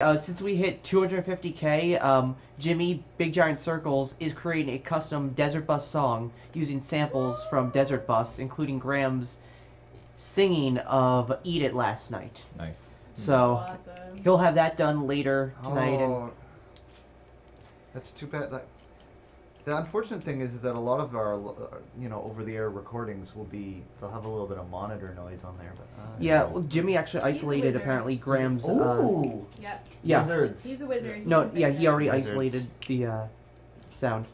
Uh, since we hit 250k, um, Jimmy Big Giant Circles is creating a custom Desert Bus song using samples from Desert Bus, including Graham's singing of "Eat It" last night. Nice. So awesome. he'll have that done later tonight. And Oh, that's too bad. Like, the unfortunate thing is that a lot of our, uh, you know, over-the-air recordings will be they'll have a little bit of monitor noise on there. But uh, yeah, well, Jimmy actually He's a isolated wizard. apparently Graham's. Uh, Ooh, Yep. yeah. wizards. He's a wizard. No, He's yeah, big he already. Wizards. isolated the uh, sound.